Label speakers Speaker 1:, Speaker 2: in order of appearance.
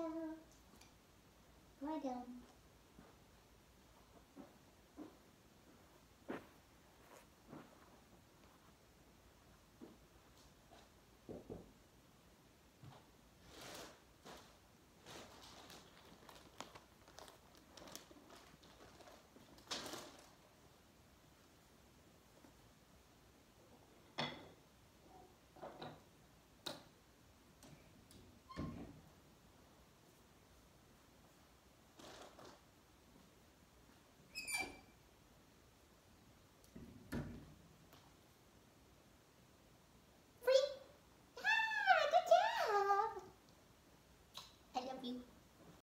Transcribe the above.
Speaker 1: Ciao. Lie down.